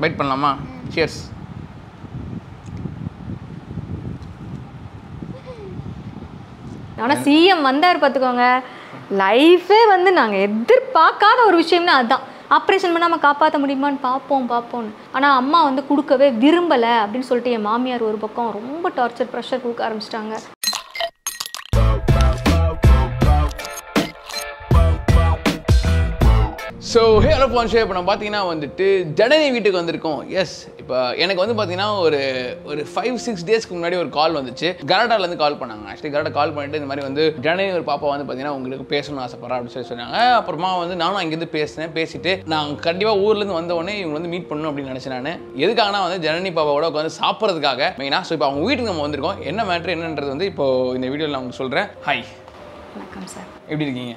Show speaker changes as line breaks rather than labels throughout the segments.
Byte பண்ணலாமா? Cheers
ஆனால் CM வந்தார் பார்த்துக்கோங்க லைஃபே வந்து நாங்கள் எதிர்பார்க்காத ஒரு விஷயம்னா அதுதான் ஆப்ரேஷன் பண்ணாமல் காப்பாற்ற முடியுமான்னு பார்ப்போம் பார்ப்போம்னு ஆனால் அம்மா வந்து கொடுக்கவே விரும்பலை அப்படின்னு சொல்லிட்டு என் மாமியார் ஒரு பக்கம் ரொம்ப டார்ச்சர் ப்ரெஷர் கொடுக்க ஆரம்பிச்சிட்டாங்க.
ஸோ ஹே ஃபோன் ஷோ இப்போ நம்ம பார்த்தீங்கன்னா வந்துட்டு ஜனனி வீட்டுக்கு வந்திருக்கோம். எஸ் இப்போ எனக்கு வந்து பார்த்தீங்கன்னா ஒரு ஒரு ஃபைவ் சிக்ஸ் டேஸ்க்கு முன்னாடி ஒரு கால் வந்துச்சு. கரடாலேருந்து கால் பண்ணாங்க. ஆக்சுவலி கரடா கால் பண்ணிட்டு இந்த மாதிரி வந்து ஜனனி ஒரு பாப்பா வந்து பார்த்தீங்கன்னா உங்களுக்கு பேசணும்னு ஆசைப்படுறா அப்படின்னு சொல்லி சொன்னாங்க. அப்புறமா வந்து நானும் அங்கேருந்து பேசினேன். பேசிட்டு நான் கண்டிப்பாக ஊர்லேருந்து வந்த உடனே இவங்க வந்து மீட் பண்ணணும் அப்படின்னு நினச்சேன் நான். எதுக்காகனா வந்து ஜனனி பாப்பாவோட உட்காந்து சாப்பிட்றதுக்காக மெயினாக ஸோ இப்போ அவங்க வீட்டுக்கு நம்ம வந்திருக்கோம். என்ன மேட்ரு என்னன்றது வந்து இப்போ இந்த வீடியோவில் நான் உங்களுக்கு சொல்கிறேன் ஹாய்
வணக்கம் சார்
எப்படி இருக்கீங்க?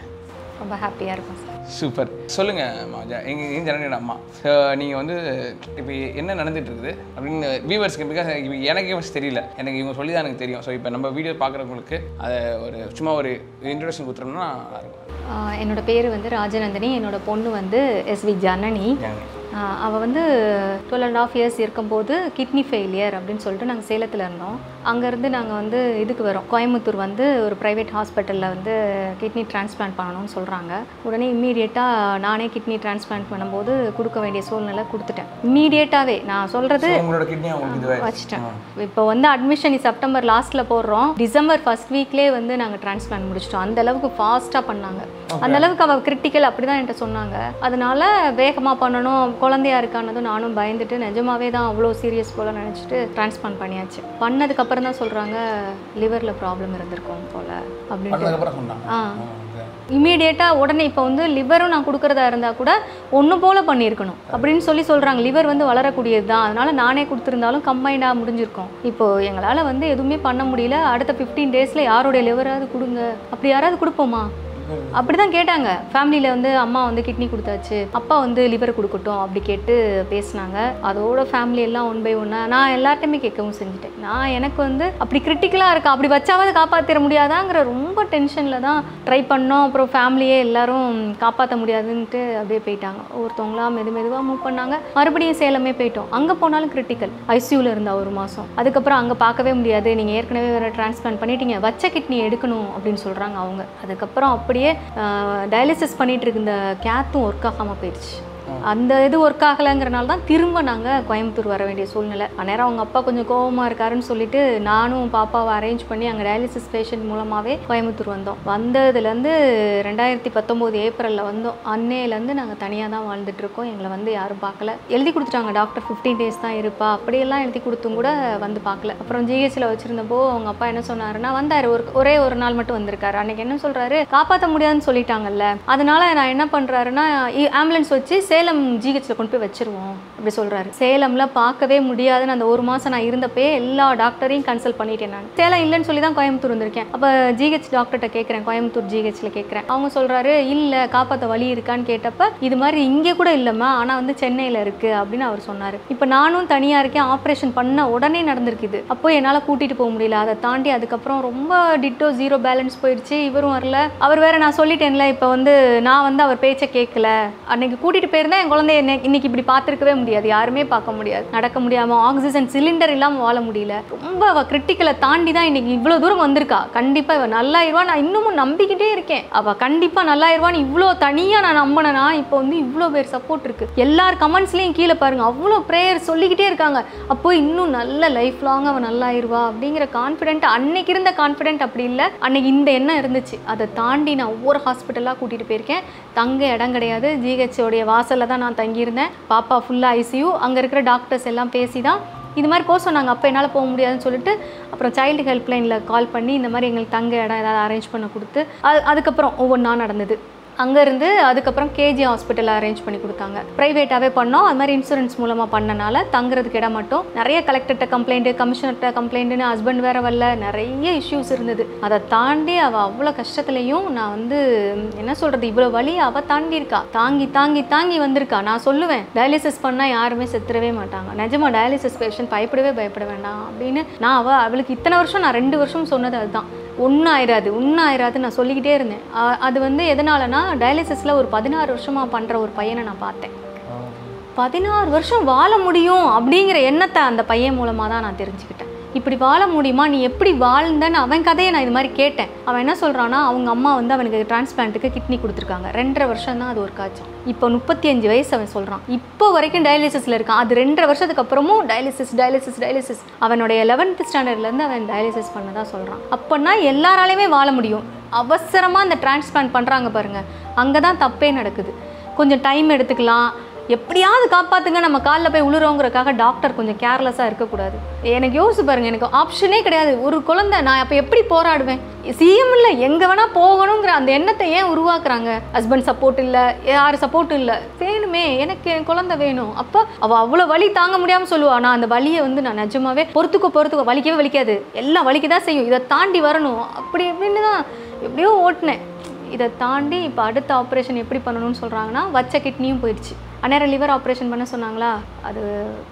ரொம்ப ஹாப்பியாக இருக்கும் சார்.
சூப்பர் சொல்லுங்க மாஜா. எங்க எங்க ஜனனியோட அம்மா. ஸோ நீங்கள் வந்து இப்போ என்ன நடந்துட்டு இருக்குது அப்படின்னு வியூவர்ஸ்க்கு பிகாஸ் இப்போ எனக்கே ஃபஸ்ட் தெரியல. எனக்கு இவங்க சொல்லி தான் எனக்கு தெரியும். ஸோ இப்போ நம்ம வீடியோ பார்க்குறவங்களுக்கு அதை ஒரு சும்மா ஒரு இன்ட்ரடக்ஷன் கொடுத்துட்டோம்னா
என்னோட பேர் வந்து ராஜநந்தினி. என்னோட பொண்ணு வந்து எஸ்வி ஜனனி.
ஜனனி.
ஆஹ் அவ வந்து டுவெல் அண்ட் ஆஃப் இயர்ஸ் இருக்கும்போது கிட்னி ஃபெயிலியர் அப்படின்னு சொல்லிட்டு நாங்கள் சேலத்தில் இருந்தோம். அங்கேருந்து நாங்கள் வந்து இதுக்கு வரோம். கோயம்புத்தூர் வந்து ஒரு ப்ரைவேட் ஹாஸ்பிட்டலில் வந்து கிட்னி டிரான்ஸ்பிளான்ட் பண்ணணும்னு சொல்கிறாங்க உடனே இம்மீடியட்டாக நானே கிட்னி டிரான்ஸ்பிளான்ட் பண்ணும்போது கொடுக்க வேண்டிய சூழ்நிலை கொடுத்துட்டேன். இம்மீடியட்டாகவே நான் சொல்கிறது வச்சுட்டேன். இப்போ வந்து அட்மிஷன் செப்டம்பர் லாஸ்ட்ல போடுறோம். டிசம்பர் ஃபர்ஸ்ட் வீக்லேயே வந்து நாங்கள் டிரான்ஸ்பிளான்ட் முடிச்சிட்டோம். அந்த அளவுக்கு ஃபாஸ்ட்டாக பண்ணாங்க. அந்த அளவுக்கு அவள் கிரிட்டிக்கல் அப்படி தான் என்கிட்ட சொன்னாங்க. அதனால வேகமாக பண்ணணும். குழந்தையா இருக்கானதும் நானும் பயந்துட்டு நிஜமாவே தான் அவ்வளோ சீரியஸ் போல நினச்சிட்டு டிரான்ஸ்பிளான்ட் பண்ணியாச்சு. பண்ணதுக்கப்புறம் தான் சொல்கிறாங்க லிவரில் ப்ராப்ளம் இருந்திருக்கும் போல
சொன்னாங்க.
ஆ. இமீடியட்டாக உடனே இப்போ வந்து லிவரும் நான் கொடுக்குறதா இருந்தால் கூட ஒன்று போல் பண்ணியிருக்கணும் அப்படின்னு சொல்லி சொல்கிறாங்க லிவர் வந்து வளரக்கூடியது தான் அதனால் நானே கொடுத்துருந்தாலும் கம்பைண்டாக முடிஞ்சிருக்கும். இப்போது எங்களால் வந்து எதுவுமே பண்ண முடியல. அடுத்த ஃபிஃப்டீன் டேஸில் யாருடைய லிவராவது கொடுங்க. அப்படி யாராவது கொடுப்போமா? அப்படி தான் கேட்டாங்க ஃபேமிலியில் வந்து அம்மா வந்து கிட்னி கொடுத்தாச்சு. அப்பா வந்து லிவர் கொடுக்கட்டும் அப்படி கேட்டு பேசினாங்க. அதோட ஃபேமிலி எல்லாம் ஒன் பை ஒன்னாக நான் எல்லார்ட்டையுமே கேட்கவும் செஞ்சுட்டேன். நான் எனக்கு வந்து அப்படி கிரிட்டிக்கலாக இருக்கா? அப்படி வச்சாவது காப்பாற்றிட முடியாதாங்கிற ரொம்ப டென்ஷனில் தான் ட்ரை பண்ணோம். அப்புறம் ஃபேமிலியே எல்லாரும் காப்பாற்ற முடியாதுன்ட்டு அப்படியே போயிட்டாங்க. ஒருத்தவங்களா மெது மெதுவாக மூவ் பண்ணாங்க. மறுபடியும் சேலமே போயிட்டோம். அங்கே போனாலும் கிரிட்டிக்கல் ஐசியூவில் இருந்தா ஒரு மாதம் அதுக்கப்புறம் அங்கே பார்க்கவே முடியாது. நீங்கள் ஏற்கனவே வேறு டிரான்ஸ்பிளான் பண்ணிட்டீங்க. வச்ச கிட்னி எடுக்கணும் அப்படின்னு சொல்கிறாங்க அவங்க. அதுக்கப்புறம் அப்படி அப்படியே டயாலிசிஸ் பண்ணிகிட்டு இருக்க இந்த கேத்தும் ஒர்க் ஆகாமல் போயிடுச்சு. அந்த இது ஒர்க் ஆகலைங்கிறனால தான் திரும்ப நாங்கள் கோயம்புத்தூர் வர வேண்டிய சூழ்நிலை. அந்நேரம் அவங்க அப்பா கொஞ்சம் கோவமாக இருக்காருன்னு சொல்லிட்டு நானும் பாப்பாவை அரேஞ்ச் பண்ணி அங்கே டயாலிசிஸ் பேஷண்ட் மூலமாகவே கோயம்புத்தூர் வந்தோம். வந்ததுலேருந்து ரெண்டாயிரத்தி பத்தொம்போது ஏப்ரலில் வந்தோம். அன்னையிலேருந்து நாங்கள் தனியாக தான் வாழ்ந்துட்டுருக்கோம் எங்களை வந்து யாரும் பார்க்கல. எழுதி கொடுத்துட்டாங்க. டாக்டர் ஃபிஃப்டீன் டேஸ் தான் இருப்பா. அப்படியெல்லாம் எழுதி கொடுத்தும் கூட வந்து பார்க்கல. அப்புறம் ஜிஹெச்சில் வச்சுருந்தப்போ அவங்க அப்பா என்ன சொன்னாருன்னா வந்தார். ஒரு ஒரே ஒரு நாள் மட்டும் வந்திருக்காரு. அன்னைக்கு என்ன சொல்கிறாரு காப்பாற்ற முடியாதுன்னு சொல்லிட்டாங்கல்ல. அதனால நான் என்ன பண்ணுறாருன்னா ஆம்புலன்ஸ் வச்சு சேலம் ஜிஹெச்சில் கொண்டு போய் வச்சிருவோம். அப்படி சொல்கிறாரு சேலம்ல பார்க்கவே முடியாதுன்னு அந்த ஒரு மாதம் நான் இருந்தப்பே எல்லா டாக்டரையும் கன்சல்ட் பண்ணிட்டேன் நான். சேலம் இல்லைன்னு சொல்லி தான் கோயம்புத்தூர் வந்திருக்கேன். அப்போ ஜிஹெச் டாக்டர்கிட்ட கேட்குறேன் கோயம்புத்தூர் ஜிஹெச்சில் கேட்குறேன் அவங்க சொல்கிறாரு இல்லை காப்பாற்ற வழி இருக்கான்னு கேட்டப்ப இது மாதிரி இங்கே கூட இல்லைம்மா ஆனால் வந்து சென்னையில் இருக்குது அப்படின்னு அவர் சொன்னார். இப்போ நானும் தனியாக இருக்கேன் ஆப்ரேஷன் பண்ண உடனே நடந்திருக்குது அப்போ என்னால் கூட்டிகிட்டு போக முடியல. அதை தாண்டி அதுக்கப்புறம் ரொம்ப டிட்டோ ஜீரோ பேலன்ஸ் போயிடுச்சு இவரும் வரல. அவர் வேற நான் சொல்லிட்டேன்ல இப்போ வந்து நான் வந்து அவர் பேச்சை கேட்கல அன்னைக்கு கூட்டிகிட்டு போயிருந்தேன் என் குழந்தைய இன்னைக்கு- இன்னைக்கு இப்படி பார்த்துருக்கவே முடியாது யாருமே பார்க்க முடியாது. நடக்க முடியாமல் ஆக்சிஜன் சிலிண்டர் இல்லாமல் வாழ முடியல. ரொம்ப அவள் கிரிட்டிக்கலை தாண்டி தான் இன்னைக்கு இவ்வளோ தூரம் வந்திருக்கா. கண்டிப்பாக இவன் நல்லாயிருவா. நான் இன்னமும் நம்பிக்கிட்டே இருக்கேன். அவள் கண்டிப்பாக நல்லாயிருவான்னு இவ்வளோ தனியாக நான் நம்பினேனா இப்போ வந்து இவ்வளோ பேர் சப்போர்ட் இருக்குது எல்லார் கமெண்ட்ஸ்லேயும் கீழே பாருங்க. அவ்வளோ ப்ரேயர் சொல்லிக்கிட்டே இருக்காங்க. அப்போ இன்னும் நல்ல லைஃப் லாங் அவன் நல்லாயிருவா அப்படிங்கிற கான்ஃபிடென்ட் அன்னைக்கு இருந்த கான்ஃபிடென்ட் அப்படி இல்லை. அன்னைக்கு இந்த எண்ணம் இருந்துச்சு. அதை தாண்டி நான் ஒவ்வொரு ஹாஸ்பிட்டலாக கூட்டிகிட்டு போயிருக்கேன். தங்க இடம் கிடையாது. ஜிஹெச்சோடைய வாசலில் தான் நான் தங்கியிருந்தேன். பாப்பா ஃபுல்லாக ஐசியூ அங்கே இருக்கிற டாக்டர்ஸ் எல்லாம் பேசி தான் இது மாதிரி போக சொன்னாங்க. அப்போ என்னால் போக முடியாதுன்னு சொல்லிட்டு அப்புறம் சைல்டு ஹெல்ப்லைனில் கால் பண்ணி இந்த மாதிரி எங்களுக்கு தங்க இடம் ஏதாவது அரேஞ்ச் பண்ண கொடுத்து அது அதுக்கப்புறம் ஒவ்வொன்றா நடந்தது. அங்கேருந்து அதுக்கப்புறம் கேஜி ஹாஸ்பிட்டல் அரேஞ்ச் பண்ணி கொடுத்தாங்க. ப்ரைவேட்டாகவே பண்ணோம். அது மாதிரி இன்சூரன்ஸ் மூலமாக பண்ணனால தங்குறதுக்கு இடம் மட்டும். நிறைய கலெக்டர்கிட்ட கம்ப்ளைண்ட்டு கமிஷனர்கிட்ட கம்ப்ளைண்ட்டுன்னு ஹஸ்பண்ட் வேற வரல. நிறைய இஷ்யூஸ் இருந்தது. அதை தாண்டி அவள் அவ்வளோ கஷ்டத்துலையும் நான் வந்து என்ன சொல்கிறது இவ்வளோ வழி அவள் தாண்டி இருக்கா தாங்கி தாங்கி தாங்கி வந்திருக்கா. நான் சொல்லுவேன் டயாலிசிஸ் பண்ணால் யாருமே செத்துறவே மாட்டாங்க. நிஜமா டயாலிசிஸ் பேஷண்ட் பயப்படவே பயப்பட வேண்டாம் அப்படின்னு நான் அவள் அவளுக்கு இத்தனை வருஷம் நான் ரெண்டு வருஷம் சொன்னது அதுதான். ஒன்றும் ஆயிராது ஒன்றும் ஆயிராது நான் சொல்லிக்கிட்டே இருந்தேன். அது வந்து எதனாலனா டயாலிசிஸில் ஒரு பதினாறு வருஷமாக பண்ணுற ஒரு பையனை நான் பார்த்தேன். பதினாறு வருஷம் வாழ முடியும் அப்படிங்கிற எண்ணத்தை அந்த பையன் மூலமாக தான் நான் தெரிஞ்சுக்கிட்டேன். இப்படி வாழ முடியுமா? நீ எப்படி வாழ்ந்தன்னு அவன் கதையை நான் இது மாதிரி கேட்டேன். அவன் என்ன சொல்கிறான்னா அவங்க அம்மா வந்து அவனுக்கு டிரான்ஸ்பிளான்ட்டுக்கு கிட்னி கொடுத்துருக்காங்க. ரெண்டரை வருஷம் தான் அது ஒரு காய்ச்சல். இப்போ முப்பத்தி அஞ்சு வயசு அவன் சொல்கிறான் இப்போ வரைக்கும் டயாலிசிஸில் இருக்கான். அது ரெண்டரை வருஷத்துக்கு அப்புறமும் டயாலிசிஸ் டயாலிசிஸ் டயாலிசிஸ் அவனுடைய லெவன்த் ஸ்டாண்டர்ட்லேருந்து அவன் டயாலிசிஸ் பண்ணதான் சொல்கிறான் அப்போன்னா எல்லாராலையுமே வாழ முடியும். அவசரமாக அந்த டிரான்ஸ்பிளான்ட் பண்ணுறாங்க பாருங்கள் அங்கே தான் தப்பே நடக்குது. கொஞ்சம் டைம் எடுத்துக்கலாம். எப்படியாவது காப்பாற்றுங்க நம்ம காலில் போய் உழுறோங்கிறக்காக டாக்டர் கொஞ்சம் கேர்லெஸ்ஸாக இருக்கக்கூடாது. எனக்கு யோசிச்சு பாருங்க எனக்கு ஆப்ஷனே கிடையாது. ஒரு குழந்தை நான் அப்போ எப்படி போராடுவேன்? சிஎம் இல்லை எங்கே வேணால் போகணுங்கிற அந்த எண்ணத்தை ஏன் உருவாக்குறாங்க? ஹஸ்பண்ட் சப்போர்ட் இல்லை யார் சப்போர்ட் இல்லை? வேணுமே எனக்கு என் குழந்தை வேணும். அப்போ அவள் அவ்வளோ வலி தாங்க முடியாமல் சொல்லுவா. நான் அந்த வலியை வந்து நான் நிஜமாவே பொறுத்துக்கோ பொறுத்துக்கோ வலிக்கவே வலிக்காது. எல்லாம் வலிக்க தான் செய்யும். இதை தாண்டி வரணும். அப்படி இப்படின்னு தான் எப்படியோ ஓட்டினேன். இதை தாண்டி இப்போ அடுத்த ஆப்ரேஷன் எப்படி பண்ணணும்னு சொல்கிறாங்கன்னா வச்ச கிட்னியும் போயிடுச்சு. அந்நேரம் லிவர் ஆப்ரேஷன் பண்ண சொன்னாங்களா? அது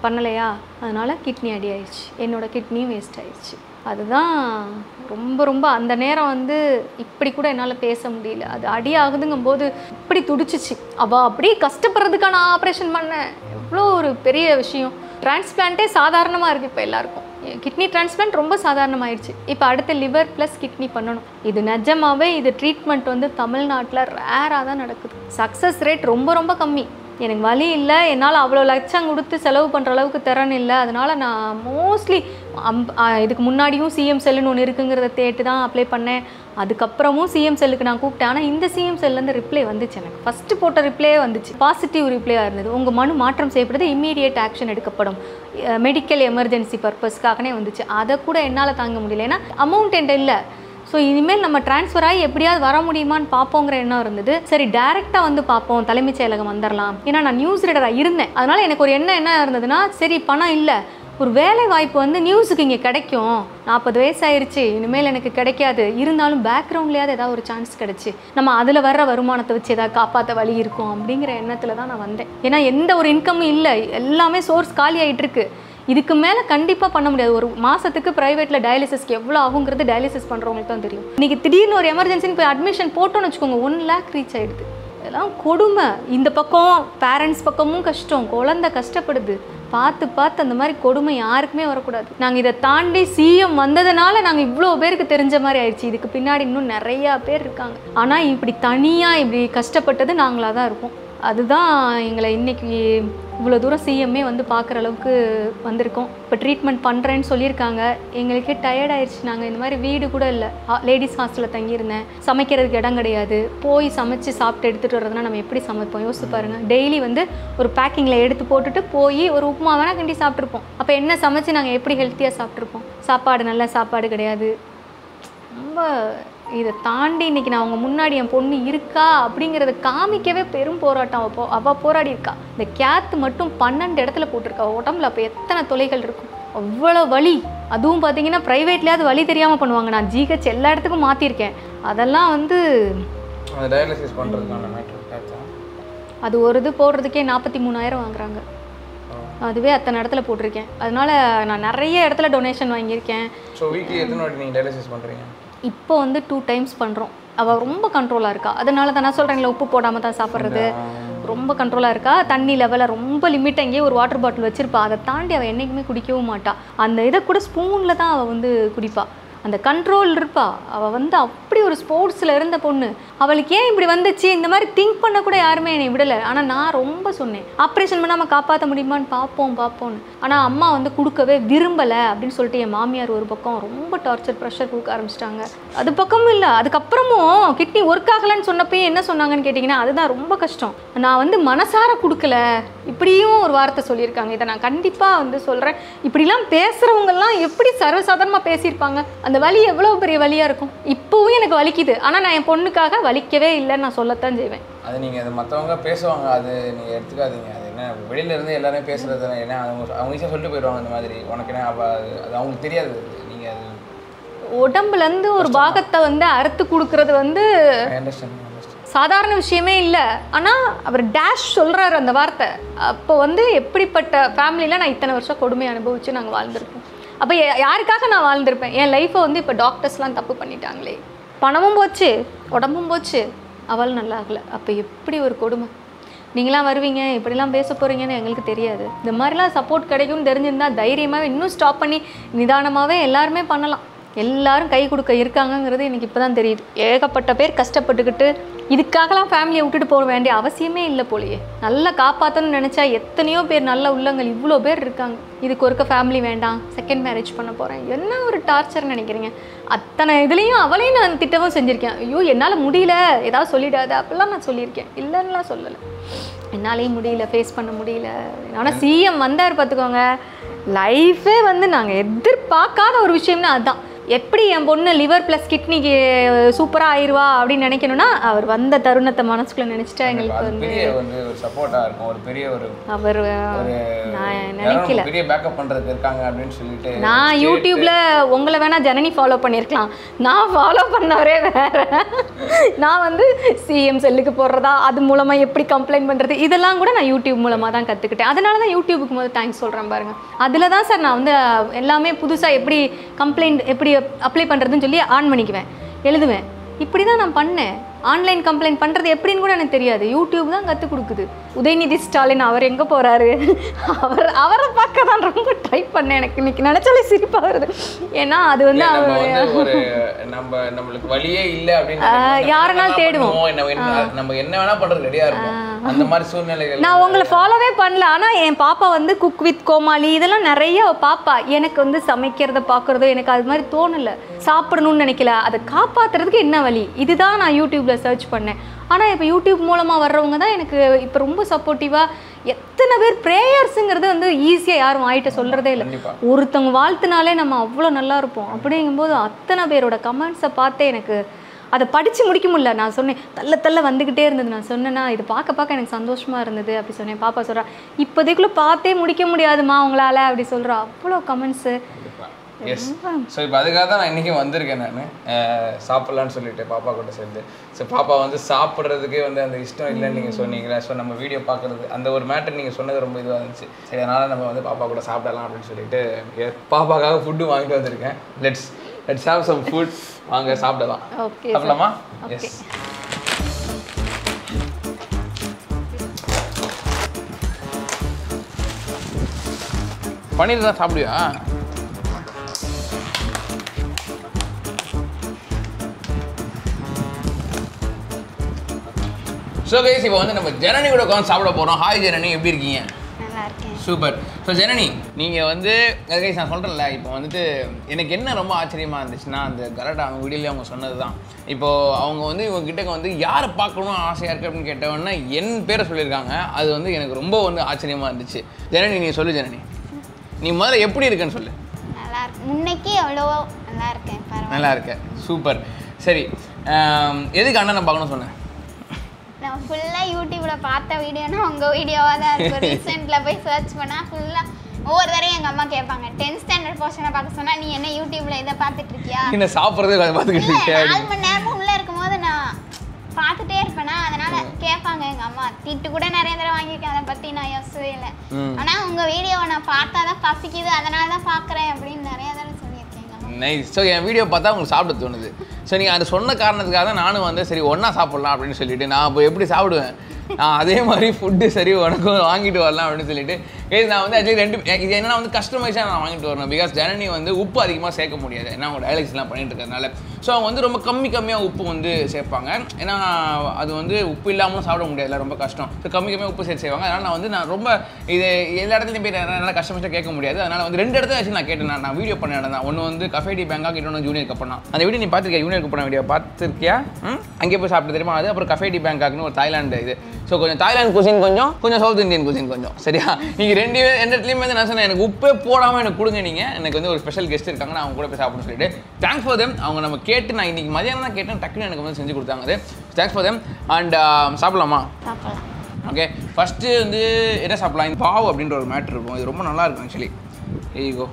பண்ணலையா? அதனால் கிட்னி அடி ஆயிடுச்சு. என்னோடய கிட்னியும் வேஸ்ட் ஆயிடுச்சு. அதுதான் ரொம்ப ரொம்ப அந்த நேரம் வந்து இப்படி கூட என்னால் பேச முடியல. அது அடி ஆகுதுங்கும் போது இப்படி துடிச்சிச்சு. அவள் அப்படியே கஷ்டப்படுறதுக்கான ஆப்ரேஷன் பண்ணேன். எவ்வளோ ஒரு பெரிய விஷயம். டிரான்ஸ்பிளான்ட்டே சாதாரணமாக இருக்குது இப்போ எல்லாருக்கும். கிட்னி டிரான்ஸ்பிளான்ட் ரொம்ப சாதாரணமாயிடுச்சு இப்போ அடுத்து லிவர் ப்ளஸ் கிட்னி பண்ணணும். இது நிஜமாவே இது ட்ரீட்மெண்ட் வந்து தமிழ்நாட்டில் ரேராக தான் நடக்குது. சக்ஸஸ் ரேட் ரொம்ப ரொம்ப கம்மி. எனக்கு வழி இல்லை. என்னால் அவ்வளோ லட்சம் கொடுத்து செலவு பண்ணுற அளவுக்கு திறன் இல்லை. அதனால் நான் மோஸ்ட்லி அம் இதுக்கு முன்னாடியும் சிஎம் செல்லுன்னு ஒன்று இருக்குங்கிறத தேட்டு தான் அப்ளை பண்ணேன். அதுக்கப்புறமும் சிஎம் செல்லுக்கு நான் கூப்பிட்டேன். ஆனால் இந்த சிஎம் செல்லேருந்து ரிப்ளை வந்துச்சு எனக்கு. ஃபஸ்ட்டு போட்ட ரிப்ளே வந்துச்சு. பாசிட்டிவ் ரிப்ளையாக இருந்தது. உங்கள் மனு மாற்றம் செய்யப்படுது. இம்மீடியட் ஆக்ஷன் எடுக்கப்படும். மெடிக்கல் எமர்ஜென்சி பர்பஸ்க்காகனே வந்துச்சு. அதை கூட என்னால் தாங்க முடியல. ஏன்னா அமௌண்ட் என்கிட்ட இல்லை. ஸோ இனிமேல் நம்ம ட்ரான்ஸ்ஃபர் ஆகி எப்படியாவது வர முடியுமான்னு பார்ப்போங்கிற எண்ணம் இருந்தது. சரி டேரெக்டாக வந்து பார்ப்போம். தலைமைச் செயலகம் வந்துடலாம் ஏன்னா நான் நியூஸ் ரீடராக இருந்தேன். அதனால் எனக்கு ஒரு எண்ணம் என்ன இருந்ததுன்னா சரி பணம் இல்லை. ஒரு வேலை வாய்ப்பு வந்து நியூஸுக்கு இங்கே கிடைக்கும். நாற்பது வயசாயிருச்சு இனிமேல் எனக்கு கிடைக்காது. இருந்தாலும் பேக்ரவுண்ட்லேயாவது ஏதாவது ஒரு சான்ஸ் கிடைச்சி. நம்ம அதில் வர்ற வருமானத்தை வச்சு ஏதாவது காப்பாற்ற வழி இருக்கும் அப்படிங்கிற எண்ணத்தில் தான் நான் வந்தேன். ஏன்னா எந்த ஒரு இன்கமும் இல்லை. எல்லாமே சோர்ஸ் காலி ஆயிட்டு இதுக்கு மேலே கண்டிப்பாக பண்ண முடியாது. ஒரு மாதத்துக்கு ப்ரைவேட்டில் டயாலிசிஸ்க்கு எவ்வளோ ஆகுங்கிறது டயாலிசிஸ் பண்ணுறவங்களுக்கு தான் தெரியும். இன்றைக்கி திடீர்னு ஒரு எமர்ஜென்சின்னு போய் அட்மிஷன் போட்டோன்னு வச்சுக்கோங்க ஒன் லேக் ரீச் ஆயிடுது. இதெல்லாம் கொடுமை. இந்த பக்கம் பேரண்ட்ஸ் பக்கமும் கஷ்டம். குழந்தை கஷ்டப்படுது. பார்த்து பார்த்து அந்த மாதிரி கொடுமை யாருக்குமே வரக்கூடாது. நாங்கள் இதை தாண்டி சிஎம் வந்ததுனால நாங்கள் இவ்வளோ பேருக்கு தெரிஞ்ச மாதிரி ஆயிடுச்சு. இதுக்கு பின்னாடி இன்னும் நிறையா பேர் இருக்காங்க. ஆனால் இப்படி தனியாக இப்படி கஷ்டப்பட்டது நாங்களாக தான் இருப்போம் அதுதான் எங்களை இன்றைக்கி இவ்வளோ தூரம் சிஎம்ஏ வந்து பார்க்குற அளவுக்கு வந்திருக்கோம். இப்போ ட்ரீட்மெண்ட் பண்ணுறேன்னு சொல்லியிருக்காங்க. எங்களுக்கே டயர்ட் ஆயிடுச்சு நாங்கள் இந்த மாதிரி வீடு கூட இல்லை. லேடிஸ் ஹாஸ்டலில் தங்கியிருந்தேன். சமைக்கிறதுக்கு இடம் கிடையாது. போய் சமைச்சு சாப்பிட்டு எடுத்துகிட்டு வரதுனா நம்ம எப்படி சமைப்போம்? யோசிச்சு பாருங்கள் டெய்லி வந்து ஒரு பேக்கிங்கில் எடுத்து போட்டுட்டு போய் ஒரு உப்புமா வேணால் கிண்டி சாப்பிட்ருப்போம் அப்போ என்ன சமைச்சு நாங்கள் எப்படி ஹெல்த்தியாக சாப்பிட்ருப்போம் சாப்பாடு நல்ல சாப்பாடு கிடையாது. ரொம்ப இதை தாண்டி இன்னைக்கு நான் அவங்க முன்னாடி என் பொண்ணு இருக்கா அப்படிங்கிறத காமிக்கவே பெரும் போராட்டம் அவள் போ அவள் போராடி இருக்கா இந்த கேத்து மட்டும் பன்னெண்டு இடத்துல போட்டிருக்கா. உடம்புல அப்போ எத்தனை தொலைகள் இருக்கும். அவ்வளோ வலி. அதுவும் பார்த்தீங்கன்னா ப்ரைவேட்லேயாவது வழி தெரியாமல் பண்ணுவாங்க. நான் ஜிஹெச் எல்லா இடத்துக்கும் மாற்றிருக்கேன் அதெல்லாம் வந்து அது ஒரு இது போடுறதுக்கே நாற்பத்தி மூணாயிரம் வாங்குறாங்க. அதுவே அத்தனை இடத்துல போட்டிருக்கேன். அதனால நான் நிறைய இடத்துல டொனேஷன் வாங்கியிருக்கேன்.
ஸோ வீக்லி எத்தனை வாட்டி நீங்கள் டயாலிசிஸ் பண்ணுறீங்க
இப்போ வந்து டூ டைம்ஸ் பண்ணுறோம் அவள் ரொம்ப கண்ட்ரோலாக இருக்கா. அதனால தான் நான் சொல்கிறேன்ல உப்பு போடாமல் தான் சாப்பிட்றது. ரொம்ப கண்ட்ரோலாக இருக்கா. தண்ணி லெவலில் ரொம்ப லிமிட் அங்கேயே ஒரு வாட்டர் பாட்டில் வச்சிருப்பா. அதை தாண்டி அவள் என்றைக்குமே குடிக்கவும் மாட்டா. அந்த இதை கூட ஸ்பூனில் தான் அவள் வந்து குடிப்பா. அந்த கண்ட்ரோல் இருப்பா. அவள் வந்து அப்படி ஒரு ஸ்போர்ட்ஸில் இருந்த பொண்ணு. அவளுக்கு ஏன் இப்படி வந்துச்சு? இந்த மாதிரி திங்க் பண்ண கூட யாருமே என்னை விடலை. ஆனால் நான் ரொம்ப சொன்னேன். ஆப்ரேஷன் பண்ணாமல் காப்பாற்ற முடியுமான்னு பார்ப்போம் பார்ப்போம்னு. ஆனால் அம்மா வந்து கொடுக்கவே விரும்பலை அப்படின்னு சொல்லிட்டு என் மாமியார் ஒரு பக்கம் ரொம்ப டார்ச்சர் ப்ரெஷர் கொடுக்க ஆரம்பிச்சிட்டாங்க. அது பக்கமும் இல்லை. அதுக்கப்புறமும் கிட்னி ஒர்க் ஆகலைன்னு சொன்னப்பயே என்ன சொன்னாங்கன்னு கேட்டிங்கன்னா அதுதான் ரொம்ப கஷ்டம். நான் வந்து மனசார கொடுக்கல. இப்படியும் ஒரு வார்த்தை சொல்லியிருக்காங்க. இதை நான் கண்டிப்பாக வந்து சொல்கிறேன் இப்படிலாம் பேசுகிறவங்கெல்லாம் எப்படி சர்வசாதாரணமாக பேசியிருப்பாங்க? அந்த வலி எவ்வளோ பெரிய வலியாக இருக்கும்? இப்போவும் எனக்கு வலிக்குது. ஆனால் நான் என் பொண்ணுக்காக வலிக்கவே இல்லைன்னு நான் சொல்லத்தான் செய்வேன்.
அது நீங்கள் அது மற்றவங்க பேசுவாங்க. அது நீங்கள் எடுத்துக்காதீங்க. அது என்ன வெளியில இருந்து எல்லாருமே பேசுறது தானே? ஏன்னா அவங்க அவங்க ஈஸியாக சொல்லிட்டு போயிடுவாங்க இந்த மாதிரி. உனக்கு என்ன அப்போ அது அவங்களுக்கு தெரியாது. நீங்கள் அது
உடம்புலேருந்து ஒரு பாகத்தை வந்து அறுத்து கொடுக்கறது வந்து சாதாரண விஷயமே இல்லை. ஆனால் அவர் டேஷ் சொல்கிறாரு அந்த வார்த்தை. அப்போ வந்து எப்படிப்பட்ட ஃபேமிலியில் நான் இத்தனை வருஷம் கொடுமை அனுபவிச்சு நாங்கள் வாழ்ந்திருப்போம் அப்போ யாருக்காக நான் வாழ்ந்திருப்பேன்? என் லைஃப்பை வந்து இப்போ டாக்டர்ஸ்லாம் தப்பு பண்ணிட்டாங்களே. பணமும் போச்சு உடம்பும் போச்சு. அவள் நல்லா ஆகலை. அப்போ எப்படி ஒரு கொடுமை? நீங்களாம் வருவீங்க இப்படிலாம் பேச போகிறீங்கன்னு எங்களுக்கு தெரியாது. இந்த மாதிரிலாம் சப்போர்ட் கிடைக்கும்னு தெரிஞ்சிருந்தால் தைரியமாகவே இன்னும் ஸ்டாப் பண்ணி நிதானமாகவே எல்லாருமே பண்ணலாம். எல்லாரும் கை கொடுக்க இருக்காங்கங்கிறது எனக்கு இப்போ தான் தெரியுது. ஏகப்பட்ட பேர் கஷ்டப்பட்டுக்கிட்டு இதுக்காகலாம் ஃபேமிலியை விட்டுட்டு போக வேண்டிய அவசியமே இல்லை போலையே. நல்லா காப்பாற்றணும்னு நினச்சா எத்தனையோ பேர் நல்ல உள்ளங்கள் இவ்வளோ பேர் இருக்காங்க. இதுக்கு ஒருக்க ஃபேமிலி வேண்டாம் செகண்ட் மேரேஜ் பண்ண போகிறேன் என்ன ஒரு டார்ச்சர் நினைக்கிறீங்க? அத்தனை இதுலேயும் அவளையும் நான் திட்டமும் செஞ்சுருக்கேன். ஐயோ என்னால் முடியல. ஏதாவது சொல்லிடாத. அப்படிலாம் நான் சொல்லியிருக்கேன். இல்லைன்னுலாம் சொல்லலை. என்னாலேயும் முடியல. ஃபேஸ் பண்ண முடியல. ஆனால் சிஎம் வந்தார் பார்த்துக்கோங்க லைஃபே வந்து நாங்கள் எதிர்பார்க்காத ஒரு விஷயம்னா அதுதான் எப்படி என் பொண்ணு லிவர் ப்ளஸ் கிட்னிக்கு சூப்பராக ஆயிடுவா அப்படின்னு நினைக்கணும்னா அவர் வந்த தருணத்தை மனசுக்குள்ள நினச்சிட்டா எங்களுக்கு வந்து
ஒரு சப்போர்ட்டா இருக்கும். ஒரு பெரிய ஒரு
அவர் நான் நினைக்கல.
பெரிய பேக்கப் பண்றதுக்கு இருக்காங்க அப்படின்னு சொல்லிட்டு
நான் யூடியூப்ல உங்களை வேணா ஜனனி ஃபாலோ பண்ணியிருக்கலாம் நான் ஃபாலோ பண்ணவரே வேற. நான் வந்து சிஎம் செல்லுக்கு போடுறதா அது மூலமா எப்படி கம்ப்ளைண்ட் பண்றது இதெல்லாம் கூட நான் யூடியூப் மூலமா தான் கத்துக்கிட்டேன். அதனால தான் யூடியூபுக்கு முதல் தேங்க்ஸ் சொல்றேன் பாருங்க. அதில் தான் சார் நான் வந்து எல்லாமே புதுசா எப்படி கம்ப்ளைண்ட் எப்படி அப்ளை பண்றதுன்னு சொல்லி ஆன் பண்ணிக்குவேன். எழுதுவேன். இப்படி தான் நான் பண்ணேன். ஆன்லைன் கம்ப்ளைண்ட் பண்ணுறது எப்படின்னு கூட எனக்கு தெரியாது. யூடியூப் தான் கற்றுக் கொடுக்குது. உதயநிதி ஸ்டாலின் அவர் எங்கே போகிறாரு அவர் அவரை பார்க்க தான் ரொம்ப ட்ரை பண்ணேன் எனக்கு. இன்னைக்கு நினச்சாலே சிரிப்பாக வருது. ஏன்னா அது வந்து அவர்
நம்ம நம்மளுக்கு வழியே இல்ல அப்படின்னு
யாருனாலும் தேடுவோம்.
நம்ம என்ன- வேணா பண்றது ரெடியா இருக்கும் அந்த மாதிரி சூழ்நிலைகள்
நான் உங்களை ஃபாலோவே பண்ணல. ஆனால் என் பாப்பா வந்து குக் வித் கோமாளி இதெல்லாம் நிறைய பாப்பா. எனக்கு வந்து சமைக்கிறத பார்க்குறதோ எனக்கு அது மாதிரி தோணலை. சாப்பிடணும்னு நினைக்கல. அதை காப்பாத்துறதுக்கு என்ன வழி? இதுதான் நான் யூடியூப்பில் சர்ச் பண்ணேன். ஆனால் இப்போ யூடியூப் மூலமாக வர்றவங்க தான் எனக்கு இப்போ ரொம்ப சப்போர்ட்டிவாக எத்தனை பேர் ப்ரேயர்ஸுங்கிறது வந்து ஈஸியாக யாரும் வாயிட்ட சொல்கிறதே இல்லை. ஒருத்தவங்க வாழ்த்துனாலே நம்ம அவ்வளோ நல்லா இருப்போம். அப்படிங்கும்போது அத்தனை பேரோட கமெண்ட்ஸை பார்த்தே எனக்கு அதை படித்து முடிக்க முடியல. நான் சொன்னேன் தள்ள தள்ள வந்துக்கிட்டே இருந்தது. நான் சொன்னேன்னா இது பார்க்க பார்க்க எனக்கு சந்தோஷமாக இருந்தது. அப்படி சொன்னேன். பாப்பா சொல்கிறா இப்போதைக்குள்ளே பார்த்தே முடிக்க முடியாதுமா உங்களால்? அப்படி சொல்கிறா அவ்வளோ கமெண்ட்ஸு
எஸ் ஸோ இப்போ அதுக்காக தான் நான் இன்றைக்கி வந்திருக்கேன் நான். சாப்பிட்லான்னு சொல்லிட்டு பாப்பா கூட சேர்ந்து. ஸோ பாப்பா வந்து சாப்பிட்றதுக்கே வந்து அந்த இஷ்டம் இல்லைன்னு நீங்கள் சொன்னீங்களே ஸோ நம்ம வீடியோ பார்க்குறது அந்த ஒரு மேட்டர் நீங்கள் சொன்னது ரொம்ப இதுவாக இருந்துச்சு. சரி அதனால் நம்ம வந்து பாப்பா கூட சாப்பிடலாம் அப்படின்னு சொல்லிட்டு பாப்பாக்காக ஃபுட்டு வாங்கிட்டு வந்திருக்கேன். Let's let's have some food வாங்க சாப்பிடலாம். சாப்பிடலாமா. எஸ் பன்னீர் தான் சாப்பிடுவியா? ஸோ கைஸ் இப்போ வந்து நம்ம ஜனனி கூட உட்காந்து சாப்பிட போகிறோம் ஹாய் ஜனனி எப்படி இருக்கீங்க? சூப்பர் ஸோ ஜனனி நீங்கள் வந்து கைஸ் நான் சொல்கிறேன்ல இப்போ வந்துட்டு எனக்கு என்ன ரொம்ப ஆச்சரியமாக இருந்துச்சுன்னா அந்த கரடா அவங்க வீடியோலேயே அவங்க சொன்னது தான் இப்போது அவங்க வந்து இவங்க கிட்டக்க வந்து யாரை பார்க்கணும்னு ஆசையாக இருக்குது அப்படின்னு கேட்டவொடனே என் பேரை சொல்லியிருக்காங்க. அது வந்து எனக்கு ரொம்ப வந்து ஆச்சரியமாக இருந்துச்சு. ஜனனி நீ சொல்லு ஜனனி. நீ முதல்ல எப்படி இருக்கேன்னு சொல்லு.
நல்லா இருக்கு. முன்னைக்கு எவ்வளவோ நல்லா இருக்கேன்
நல்லா இருக்க சூப்பர் சரி எதுக்கு அண்ணனை பார்க்கணும்னு சொன்னேன்?
நான் ஃபுல்லாக யூடியூப்பில் பார்த்த வீடியோனா உங்கள் வீடியோவாக தான் இருக்கும். ரீசெண்டில் போய் சர்ச் பண்ணால் ஃபுல்லாக ஒவ்வொரு தடவையும் எங்கள் அம்மா கேட்பாங்க டென்த் ஸ்டாண்டர்ட் போர்ஷனை பார்க்க சொன்னால் நீ என்ன யூடியூப்பில் இதை பார்த்துட்டு இருக்கியா?
என்ன சாப்பிட்றதே பார்த்துக்கிட்டு இருக்கியா
நாலு மணி நேரமும் உள்ளே இருக்கும்போது நான் பார்த்துட்டே இருப்பேனா? அதனால கேட்பாங்க எங்கள் அம்மா. திட்டு கூட நிறைய தடவை வாங்கியிருக்கேன் அதை பற்றி நான் யோசிச்சதே இல்லை.
ம்.
ஆனால் உங்கள் வீடியோவை நான் பார்த்தா தான் பசிக்குது அதனால தான் பார்க்குறேன் அப்படின்னு நிறைய தடவை
நைஸ் ஸோ என் வீடியோ பார்த்தா உங்களுக்கு சாப்பிட தோணுது. ஸோ நீங்கள் அது சொன்ன காரணத்துக்காக தான் நானும் வந்து சரி ஒன்றா சாப்பிட்லாம் அப்படின்னு சொல்லிட்டு நான் இப்போ எப்படி சாப்பிடுவேன்? நான் அதே மாதிரி ஃபுட்டு சரி உனக்கும் வாங்கிட்டு வரலாம் அப்படின்னு சொல்லிட்டு கேஸ் நான் வந்து ஆக்சுவலி ரெண்டு இது என்னன்னா வந்து கஸ்டமைஸாக நான் வாங்கிட்டு வரணும். பிகாஸ் ஜனனி வந்து உப்பு அதிகமாக சேர்க்க முடியாது. ஏன்னா அவங்க டயலாக்ஸ்லாம் பண்ணிட்டு இருக்கிறதுனால. ஸோ அவங்க வந்து ரொம்ப கம்மி கம்மியாக உப்பு வந்து சேர்ப்பாங்க. ஏன்னா அது வந்து உப்பு இல்லாமலும் சாப்பிட முடியாதுல ரொம்ப கஷ்டம். ஸோ கம்மி கம்மியாக உப்பு சேர்த்து செய்வாங்க. அதனால் நான் வந்து நான் ரொம்ப இது எல்லா இடத்துலையும் போய் என்னால் கஸ்டமைஸாக கேட்க முடியாது. அதனால் வந்து ரெண்டு இடத்துல வச்சு நான் கேட்டேன். நான் வீடியோ பண்ண இடம் தான். ஒன்று வந்து கஃபே டி பேங்காக் இன்னொன்று ஜூனியர் கப்பனா அந்த வீடியோ நீ பார்த்துருக்கியா? Junior கப்பனா video பார்த்துருக்கியா? ம்? அங்கே போய் சாப்பிட்டு தெரியுமா? அது அப்புறம் கஃபே டி பேங்காக்னு ஒரு தாய்லாந்து இது. ஸோ கொஞ்சம் தாய்லாந்து குசின் கொஞ்சம் கொஞ்சம் சவுத் இந்தியன் குசின் கொஞ்சம். சரியா? நீங்கள் ரெண்டு ரெண்டு இடத்துலையுமே வந்து நான் சொன்னேன் எனக்கு உப்பே போடாமல் எனக்கு கொடுங்க நீங்கள் எனக்கு வந்து ஒரு ஸ்பெஷல் கெஸ்ட் இருக்காங்க நான் அவங்க கூட போய் சாப்பிடணும்னு சொல்லிட்டு. தேங்க்ஸ் ஃபார் தெம் அவங்க நம்ம கேட்டு நான் இன்னைக்கு மதியானம் தான் கேட்டேன் டக்குன்னு எனக்கு வந்து செஞ்சு கொடுத்தாங்க அது. தேங்க்ஸ் ஃபார் தெம் அண்ட் சாப்பிடலாமா? ஓகே ஃபஸ்ட்டு வந்து என்ன சாப்பிடலாம்? இந்த பாவ் அப்படின்ற ஒரு மேட்ரு இருக்கும். இது ரொம்ப நல்லா இருக்கும் ஆக்சுவலி ஈகோ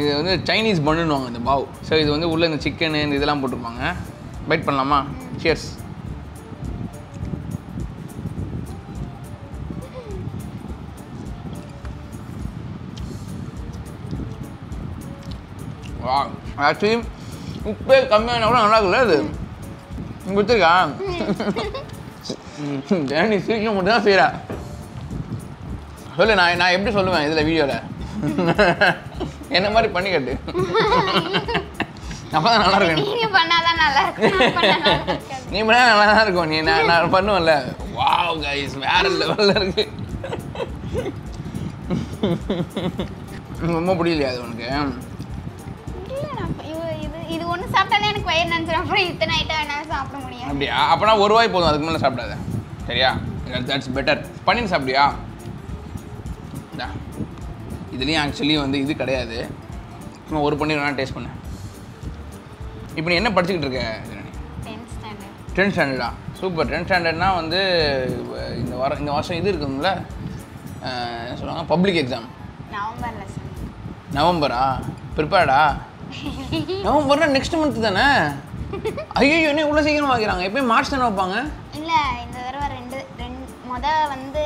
இது வந்து சைனீஸ் பண்ணுவாங்க இந்த பாவ். ஸோ இது வந்து உள்ள இந்த சிக்கனு இந்த இதெல்லாம் போட்டிருப்பாங்க. பைட் பண்ணலாமா? சியர்ஸ் ஆக்சுவலி உப்பே கம்மியான கூட நல்லா இருக்குல்ல இது உங்களுக்கு கொடுத்துருக்கா? ம், ஜனனி சிரிக்க மட்டும் தான் செய்கிறா சொல்லு நான் நான் எப்படி சொல்லுவேன் இதில் வீடியோவில் என்ன மாதிரி பண்ணி கட்டு? அப்போ தான் நல்லா இருக்கும்.
நீங்க பண்ணாதான் நல்லா இருக்கும்.
நீ பண்ணா நல்லா தான் இருக்கும். நீ நான் நான் பண்ணுவேன்ல. வாவ் கைஸ் வேற லெவலில் இருக்கு. ரொம்ப பிடிக்கலையா அது உனக்கு?
ஒண்ணு சாப்பிட்டாலே எனக்கு வயிறு நினைச்சிடும் அப்புறம் இத்தனை ஐட்டம் வேணாலும் சாப்பிட முடியாது.
அப்படியா அப்போனா ஒரு வாய் போதும் அதுக்கு மேலே சாப்பிடாத. சரியா? தட்ஸ் பெட்டர் பன்னீர் சாப்பிடியா. இதுலேயும் ஆக்சுவலி வந்து இது கிடையாது. சும்மா ஒரு பன்னீர் வேணால் டேஸ்ட் பண்ணு. இப்போ நீ என்ன படிச்சுக்கிட்டு இருக்க
டென்த் ஸ்டாண்டர்ட்
சூப்பர் டென்த் ஸ்டாண்டர்ட்னா வந்து இந்த வாரம் இந்த வருஷம் இது என்ன சொல்லுவாங்க? பப்ளிக் எக்ஸாம்
நவம்பர்ல
நவம்பரா? ப்ரிப்பேர்டா நவம்பர்னா நெக்ஸ்ட் மந்த் தானே? ஐயோ என்ன இவ்வளோ சீக்கிரம் வைக்கிறாங்க எப்பயும் மார்ச் தானே வைப்பாங்க?
இல்ல இந்த தடவை ரெண்டு ரெண்டு முத வந்து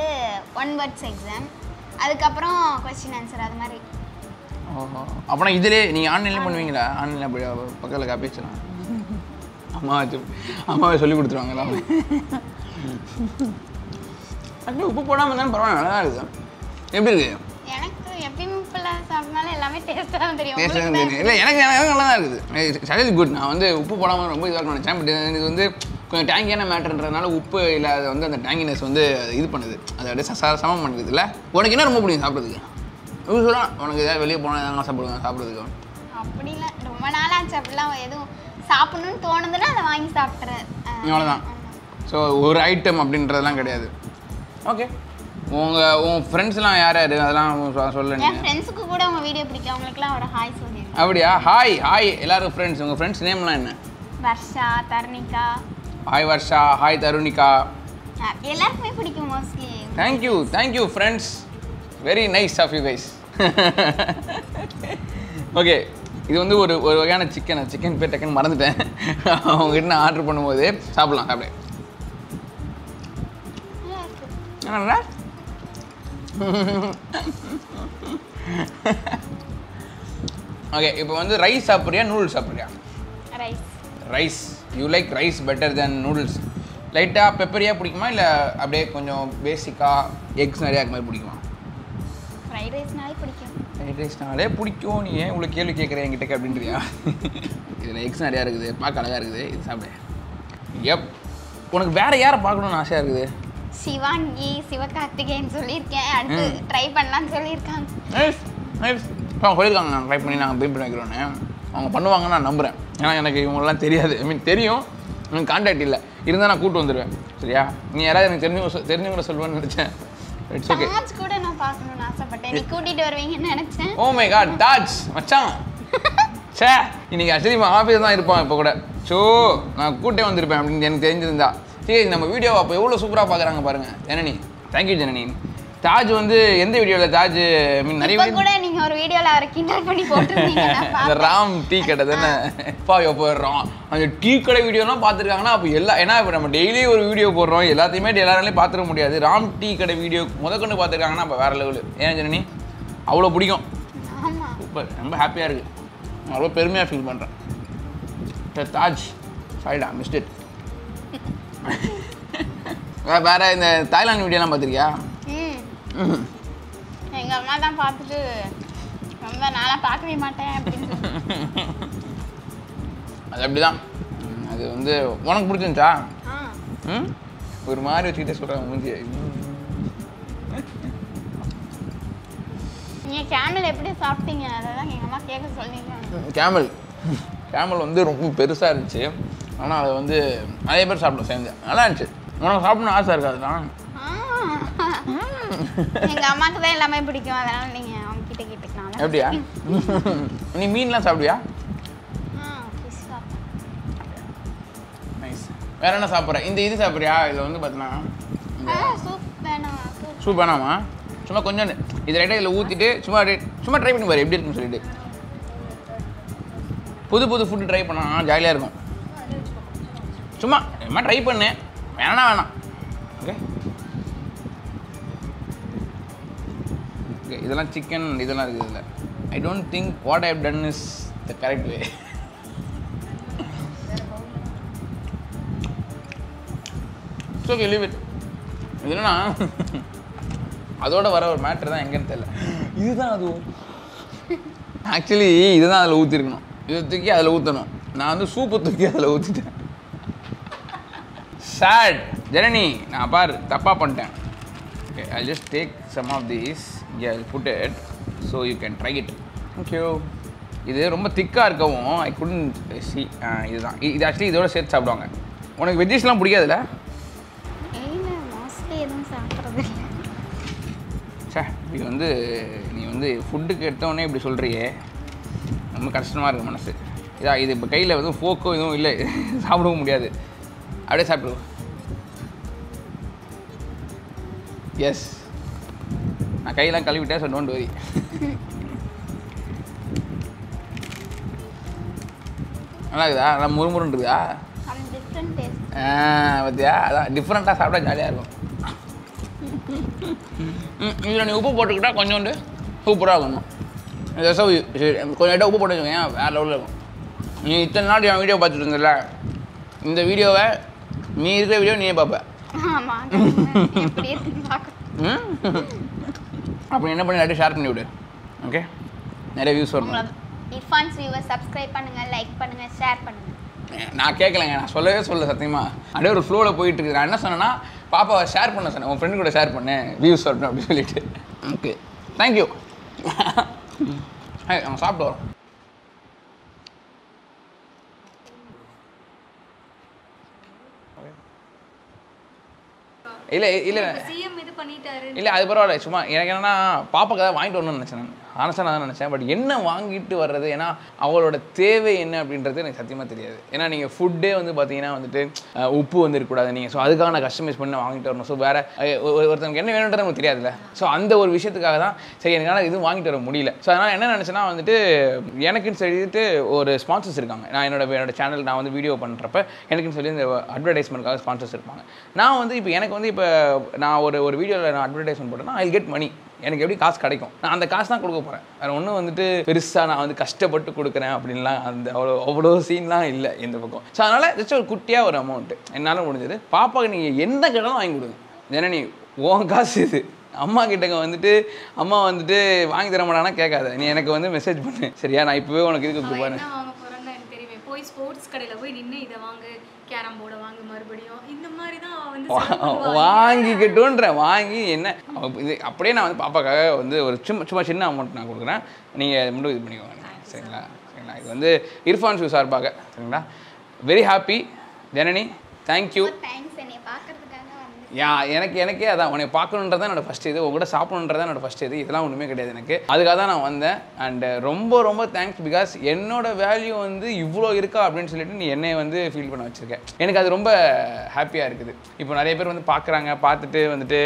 ஒன் வேர்ட்ஸ் எக்ஸாம் அதுக்கப்புறம் கொஸ்டின் ஆன்சர் அது மாதிரி.
ஓஹோ. அப்போனா இதிலே நீங்கள் ஆன்லைன்லேயே பண்ணுவீங்களா? ஆன்லைனில் அப்படி பக்கத்தில் காப்பி வச்சிடலாம் அம்மா வச்சு அம்மாவே சொல்லி கொடுத்துருவாங்க எல்லாமே. அப்படியே உப்பு போடாமல் இருந்தாலும் பரவாயில்ல நல்லா இருக்குது எப்படி இருக்குது
எனக்கு எப்பயுமே உப்புலாம் எல்லாமே டேஸ்ட்டாக தெரியும்.
இல்லை எனக்கு எனக்கு நல்லா தான் இருக்குது. சரி குட் நான் வந்து உப்பு போடாமல் ரொம்ப இதாக நினச்சேன். பட் இது வந்து கொஞ்சம் டேங்கியான மேட்டர்ன்றதுனால உப்பு இல்லாத வந்து அந்த டேங்கினஸ் வந்து இது பண்ணுது. அது அப்படியே சமம் பண்ணுது. இல்லை? உனக்கு என்ன ரொம்ப பிடிக்கும் சாப்பிட்றதுக்கு? யூஸ்வலாக உனக்கு ஏதாவது வெளியே போனால் எதாவது சாப்பிடுவேன் சாப்பிட்றதுக்கு.
அப்படி இல்லை. ரொம்ப நாளாச்சு அப்படிலாம் எதுவும் சாப்பிடணும்னு தோணுதுன்னா அதை வாங்கி சாப்பிட்றேன்
அவ்வளோதான் ஸோ ஒரு ஐட்டம் அப்படின்றதெல்லாம் கிடையாது. ஓகே உங்கள் உன் ஃப்ரெண்ட்ஸ்லாம் யார் யார் அதெல்லாம் சொல்ல
என் ஃப்ரெண்ட்ஸுக்கு கூட உங்க வீடியோ பிடிக்கும். அவங்களுக்குலாம் ஒரு ஹாய் சொல்லிடுங்க.
அப்படியா? ஹாய் ஹாய் எல்லாரும் ஃப்ரெண்ட்ஸ் உங்கள் ஃப்ரெண்ட்ஸ் நேம்லாம் என்ன?
வர்ஷா தர்ணிகா.
ஹாய் வர்ஷா. ஹாய் தருணிகா.
எல்லாருக்குமே பிடிக்கும் mostly
thank you thank you friends very nice of you guys okay இது வந்து ஒரு ஒரு வகையான சிக்கன் சிக்கன் பேர் டக்குன்னு மறந்துட்டேன். அவங்ககிட்ட நான் ஆர்டர் பண்ணும்போது சாப்பிட்லாம் சாப்பிடு. என்னடா ஓகே இப்போ வந்து ரைஸ் சாப்பிட்றியா நூடுல்ஸ் சாப்பிட்றியா?
Rice
rice you like rice better then noodles லைட்டாக பெப்பரியாக பிடிக்குமா இல்லை அப்படியே கொஞ்சம் பேசிக்காக எக்ஸ் நிறையா இருக்க மாதிரி பிடிக்குமா?
ஃப்ரைட் ரைஸ்னாலே பிடிக்கும்.
ஃப்ரைட் ரைஸ்னாலே பிடிக்கும். நீ ஏன் இவ்வளோ கேள்வி கேட்குற என்கிட்ட அப்படின்றியா? இதில் எக்ஸ் நிறையா இருக்குது பார்க்க அழகாக இருக்குது. இது சாப்பிடு. எப் உனக்கு வேற யாரை பார்க்கணும்னு ஆசையாக இருக்குது?
சிவாங்கி சிவகார்த்திகேயன் சொல்லியிருக்கேன். அடுத்து ட்ரை பண்ணலாம்னு சொல்லியிருக்காங்க.
அவங்க சொல்லியிருக்காங்க நாங்கள் ட்ரை பண்ணி நாங்கள் பீட் பண்ணி வைக்கிறோன்னு அவங்க பண்ணுவாங்கன்னு நான் நம்புகிறேன் ஏன்னா எனக்கு இவங்களெல்லாம் தெரியாது. ஐ மீன் தெரியும். எனக்கு கான்டாக்ட் இல்லை. இருந்தால் நான் கூட்டு வந்துடுவேன் சரியா? நீ யாராவது எனக்கு தெரிஞ்சவங்க சொ- தெரிஞ்சவங்கள சொல்லுவேன்னு நினச்சேன். இட்ஸ் ஓகே
தாஜ் கூட நான் பார்க்கணும்னு ஆசைப்பட்டேன். நீ கூட்டிட்டு வருவீங்கன்னு நினைச்சேன்.
ஓ மை காட் தாஜ் மச்சான். ச்சே இன்னைக்கு ஆக்சுவலி ஆஃபீஸ் தான் இருப்பான் இப்போ கூட. ஸோ நான் கூட்டே வந்திருப்பேன் அப்படின்னு எனக்கு தெரிஞ்சிருந்தா. சரி நம்ம வீடியோ அப்போ எவ்வளோ சூப்பராக பார்க்குறாங்க பாருங்க. ஜனனி தேங்க்யூ ஜனனி. தாஜ் வந்து எந்த வீடியோவில் தாஜ் மீன் நிறைய
இப்ப கூட நீங்க ஒரு வீடியோல அவரை கிண்டல் பண்ணி போட்டிருந்தீங்க.
ராம் டீ கடை தானே? அப்பா எப்போ ராம் அந்த டீ கடை வீடியோலாம் பார்த்துருக்காங்கன்னா அப்போ எல்லா ஏன்னா இப்போ நம்ம டெய்லி ஒரு வீடியோ போடுறோம். எல்லாத்தையுமே எல்லாராலையும் பார்த்துட முடியாது. ராம் டீ கடை வீடியோ முதற்கொண்டு பார்த்துருக்காங்கன்னா அப்போ வேற லெவலு ஏன் ஜனனி? அவ்வளோ பிடிக்கும். சூப்பர் ரொம்ப ஹாப்பியாக இருக்குது அவ்வளோ பெருமையாக ஃபீல் பண்ணுறேன் தாஜ். சாரிடா மிஸ்டேட் வேற வேற இந்த தாய்லாந்து வீடியோலாம் பார்த்துருக்கியா?
ம். எங்க அம்மா தான் பார்த்துட்டு ரொம்ப நாளா பார்க்கவே மாட்டேன் அப்படின்னு.
அது அப்படி தான் அது வந்து உனக்கு பிடிச்சிருந்துச்சா? ம்? ஒரு மாதிரி வச்சுக்கிட்டே சொல்கிறாங்க மூஞ்சி
நீங்க கேமல் எப்படி சாப்பிட்டீங்க? அதெல்லாம் எங்க அம்மா கேட்க சொல்லிருக்காங்க
கேமல் கேமல் வந்து ரொம்ப பெருசாக இருந்துச்சு. ஆனால் அதை வந்து நிறைய பேர் சாப்பிடும் சேர்ந்து. நல்லா இருந்துச்சு. உனக்கு சாப்பிடணும் ஆசை இருக்காதுதான்
ஆ. எங்க அம்மாக்கு தான் எல்லாமே பிடிக்கும். அதனால நீங்க அவங்க கிட்ட கேட்டுக்கலாம்.
எப்படியா? நீ மீன்லாம் சாப்பிடுவியா? நைஸ் வேற என்ன சாப்பிட்ற? இந்த இது சாப்பிட்றியா? இதில் வந்து பார்த்தீங்கன்னா
சூப் வேணும்.
சும்மா கொஞ்சம் இது ரைட்டாக இதில் ஊற்றிட்டு சும்மா அப்படியே சும்மா ட்ரை பண்ணி பாரு. எப்படி இருக்குன்னு சொல்லிட்டு. புது புது ஃபுட்டு ட்ரை பண்ணா ஜாலியாக இருக்கும். சும்மா சும்மா ட்ரை பண்ணு. வேணா வேணாம். ஓகே ஓகே இதெல்லாம் சிக்கன் இதெல்லாம் இருக்குது இதில். I don't think what I done is the correct way it's okay leave it இல்லைன்னா அதோட வர ஒரு மேட்ரு தான் எங்கேன்னு தெரியல. இதுதான் அதுவும் ஆக்சுவலி இதுதான் அதில் ஊற்றிருக்கணும் இதை தூக்கி அதில் ஊற்றணும் நான் வந்து சூப்பை தூக்கி அதில் ஊற்றிட்டேன் சேட் ஜனனி நான் பாரு தப்பாக பண்ணிட்டேன். Okay I just take some of these I put it so you can try it thank you இது ரொம்ப திக்காக இருக்கவும் ஐ குடன் சி இதுதான். இது ஆக்சுவலி இதோட சேர்த்து சாப்பிடுவாங்க. உனக்கு வெஜ்ஜஸ்லாம் பிடிக்காதுல்ல?
இல்லை மோஸ்ட்லி எதுவும் சாப்பிட்றது இல்லை.
சே இப்படி வந்து நீ வந்து ஃபுட்டுக்கு எடுத்தவொடனே இப்படி சொல்கிறியே ரொம்ப கஷ்டமாக இருக்கு மனசு. இதா இது இப்போ கையில் எதுவும் ஃபோக்கோ எதுவும் இல்லை. சாப்பிடவும் முடியாது. அப்படியே சாப்பிடுவோம் எஸ் நான் கையெல்லாம் கழுவிட்டேன் ஸோ டோன்ட் வரி நல்லா இருக்குதா? நல்லா முறுமுறுன்னு இருக்குதா? பார்த்தியா அதான் டிஃப்ரெண்ட்டாக சாப்பிட்டா ஜாலியாக இருக்கும். ம் இதில் நீ உப்பு போட்டுக்கிட்டா கொஞ்சோண்டு சூப்பராக சரி, கொஞ்சம் லைட்டாக உப்பு போட்டு வச்சுக்கோங்க வேறு லெவலில் இருக்கும். நீ இத்தனை நாள் என் வீடியோ பார்த்துட்டு இருந்தல இந்த வீடியோவை நீ இருக்கிற வீடியோ நீயே பார்ப்ப.
ஆமாம் எப்படி இருக்குன்னு பார்க்க
ம்? அப்போ என்ன பண்ணி எல்லாத்தையும் ஷேர் பண்ணி விடு. ஓகே நிறைய வியூஸ் வரணும்.
இர்ஃபான்ஸ் வியூவர் சப்ஸ்கிரைப் பண்ணுங்க லைக் பண்ணுங்க ஷேர் பண்ணுங்க.
நான் கேட்கலங்க நான் சொல்லவே சொல்ல சத்தியமா. அப்படியே ஒரு ஃப்ளோவில் போயிட்டு இருக்கு நான் என்ன சொன்னேன்னா பாப்பாவை ஷேர் பண்ண சொன்னேன். உன் ஃப்ரெண்டு கூட ஷேர் பண்ணு வியூஸ் வரணும் அப்படின்னு சொல்லிட்டு. ஓகே தேங்க்யூ நம்ம சாப்பிட்டு வரோம். இல்லை இல்லை. இல்லை அது பரவாயில்ல. சும்மா எனக்கு என்னன்னா பாப்பாக்கு ஏதாவது வாங்கிட்டு வரணும்னு நினச்சேன் நான். ஆனஸ்டாக நான் நினச்சேன். பட் என்ன வாங்கிட்டு வர்றது? ஏன்னா அவளோட தேவை என்ன அப்படின்றது எனக்கு சத்தியமாக தெரியாது. ஏன்னா நீங்கள் ஃபுட்டே வந்து பார்த்தீங்கன்னா வந்துட்டு உப்பு வந்து இருக்கக்கூடாது. நீங்கள் ஸோ அதுக்காக நான் கஸ்டமைஸ் பண்ணி வாங்கிட்டு வரணும். ஸோ வேறு ஒருத்தனுக்கு என்ன வேணுன்றது நமக்கு தெரியாதுல்ல. ஸோ அந்த ஒரு விஷயத்துக்காக தான் சரி என்னால் இதுவும் வாங்கிட்டு வர முடியல. ஸோ அதனால் என்ன நினச்சேன்னா வந்துட்டு எனக்குன்னு சொல்லிட்டு ஒரு ஸ்பான்சர்ஸ் இருக்காங்க. நான் என்னோட என்னோட சேனல் நான் வந்து வீடியோ பண்ணுறப்ப எனக்குன்னு சொல்லி இந்த அட்வர்டைஸ்மெண்ட்காக ஸ்பான்சர்ஸ் இருப்பாங்க. நான் வந்து இப்போ எனக்கு வந்து இப்போ நான் ஒரு ஒரு வீடியோவில் நான் அட்வர்டைஸ்மெண்ட் போட்டேன்னா ஐ கெட் மணி எனக்கு எப்படி காசு கிடைக்கும்? நான் அந்த காசு தான் கொடுக்க போகிறேன் வேறு ஒன்றும் வந்துட்டு பெருசாக நான் வந்து கஷ்டப்பட்டு கொடுக்குறேன் அப்படின்லாம் அந்த அவ்வளோ அவ்வளோ சீன்லாம் இல்லை இந்த பக்கம். ஸோ அதனால் ஜஸ்ட் ஒரு குட்டியாக ஒரு அமௌண்ட்டு என்னால் முடிஞ்சது. பாப்பாவுக்கு நீங்கள் எந்த கேட்டாலும் வாங்கி கொடுங்க. ஏன்னா நீ உன் காசு இது. அம்மா கிட்டக்க வந்துட்டு அம்மா வந்துட்டு வாங்கி தர மாட்டானா கேட்காத. நீ எனக்கு வந்து மெசேஜ் பண்ணு. சரியா? நான் இப்போவே உனக்கு இதுக்கு
எனக்கு தெரியுமே. போய் ஸ்போர்ட்ஸ் கடையில போய் நின்று இதை வாங்கு. கேரம் போர்டை வாங்கு மறுபடியும். இந்த மாதிரி தான் வந்து.
வாங்கிக்கட்டுன்ற வாங்கி என்ன? இது அப்படியே நான் வந்து பாப்பாக்காக வந்து ஒரு சும்மா சும்மா சின்ன அமௌண்ட் நான் கொடுக்குறேன். நீங்கள் மட்டும் இது பண்ணிக்கோங்க. சரிங்களா? சரிங்களா? இது வந்து இர்ஃபான் ஷூ சார்பாக சரிங்களா? Very happy Janani. Thank you
thanks என்னை பார்க்கறதுக்காக வந்து
யா எனக்கு எனக்கே அதான் உன்னை பார்க்கணுன்றது தான் என்னோட ஃபஸ்ட் இது உங்கள்கிட்ட சாப்பிடணுன்றது தான் என்னோட ஃபஸ்ட் இது இதெல்லாம் ஒன்றுமே கிடையாது எனக்கு. அதுக்காக தான் நான் வந்தேன். அண்ட் ரொம்ப ரொம்ப தேங்க்ஸ் பிகாஸ் என்னோட வேல்யூ வந்து இவ்வளோ இருக்கா அப்படின்னு சொல்லிட்டு நீ என்னை வந்து ஃபீல் பண்ண வச்சிருக்க. எனக்கு அது ரொம்ப ஹாப்பியாக இருக்குது. இப்போ நிறைய பேர் வந்து பார்க்குறாங்க பார்த்துட்டு வந்துட்டு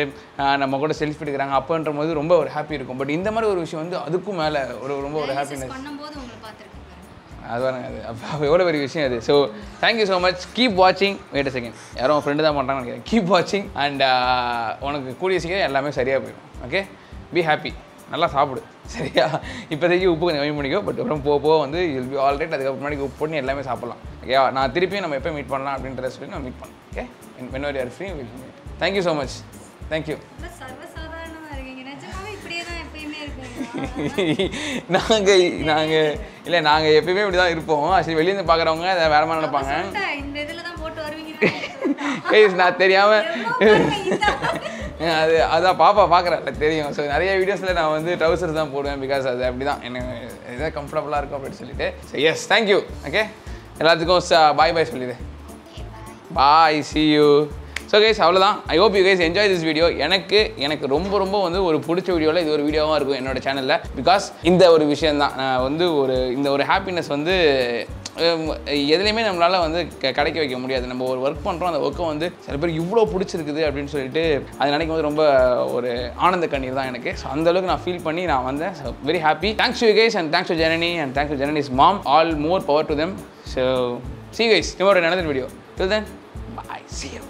நம்ம கூட செல்ஃபி எடுக்கிறாங்க அப்போன்ற போது ரொம்ப ஒரு ஹாப்பி இருக்கும். பட் இந்த மாதிரி ஒரு விஷயம் வந்து அதுக்கும் மேலே ஒரு ரொம்ப ஒரு ஹாப்பினஸ்
பண்ணும்போது உங்களை பார்த்துருக்கேன்
அது. பாருங்க அது எவ்வளோ பெரிய விஷயம் அது. So thank you so much keep வாட்சிங் வெயிட் அ செகண்ட் யாரும் உன் ஃப்ரெண்டு தான் பண்ணுறாங்கன்னு நினைக்கிறேன். கீப் வாட்சிங் அண்ட் உனக்கு கூடிய சீக்கிரம் எல்லாமே சரியாக போயிடும். ஓகே பி ஹாப்பி நல்லா சாப்பிடு. சரியா? இப்போதைக்கு உப்பு கொஞ்சம் கம்மி பண்ணிக்கோ. பட் அப்புறம் போக போக வந்து இல் பி ஆல்ரைட் அதுக்கப்புறம் முன்னாடி உப்பு பண்ணி எல்லாமே சாப்பிடலாம். ஓகேவா நான் திருப்பியும் நம்ம எப்போ மீட் பண்ணலாம் அப்படின்றத சொல்லி நான் மீட் பண்ணேன் okay when are free will meet thank you so much thank you நாங்கள் நாங்கள் இல்லை நாங்கள் எப்பயுமே இப்படி தான் இருப்போம் சரி வெளியேருந்து பார்க்குறவங்க அதை வேற மாதிரி நினைப்பாங்க.
சொல்லிட்டேன், இந்த இதுல தான் போட்டு வருவீங்க
கைஸ் நான் தெரியாம அது அதான் பாப்பா பார்க்குறேன் தெரியும். ஸோ நிறைய வீடியோஸில் நான் வந்து ட்ரௌசர் தான் போடுவேன் பிகாஸ் அது அப்படி தான் எனக்கு எதாவது கம்ஃபர்டபுளாக இருக்கும் அப்படின்னு சொல்லிட்டு. ஸோ எஸ் தேங்க்யூ ஓகே எல்லாத்துக்கும் பாய் பாய் சொல்லிடு. Bye see you so guys அவ்வளோதான் I hope you guys enjoy this video எனக்கு எனக்கு ரொம்ப ரொம்ப வந்து ஒரு பிடிச்ச வீடியோவில் இது ஒரு வீடியோவாக இருக்கும் என்னோட சேனலில் பிகாஸ் இந்த ஒரு விஷயந்தான் நான் வந்து ஒரு இந்த ஒரு ஹாப்பினஸ் வந்து எதுலேயுமே நம்மளால் வந்து க- கிடைக்க வைக்க முடியாது. நம்ம ஒரு ஒர்க் பண்ணுறோம் அந்த ஒர்க்கை வந்து சில பேர் இவ்வளோ பிடிச்சிருக்குது அப்படின்னு சொல்லிட்டு அது நினைக்கும் போது ரொம்ப ஒரு ஆனந்த கண்ணீர் தான் எனக்கு. ஸோ அந்தளவுக்கு நான் ஃபீல் பண்ணி நான் வந்தேன். So very happy thanks you guys and thanks to Janani and thanks to Janani's mom all more power to them so see guys tomorrow நடந்த video till then bye see you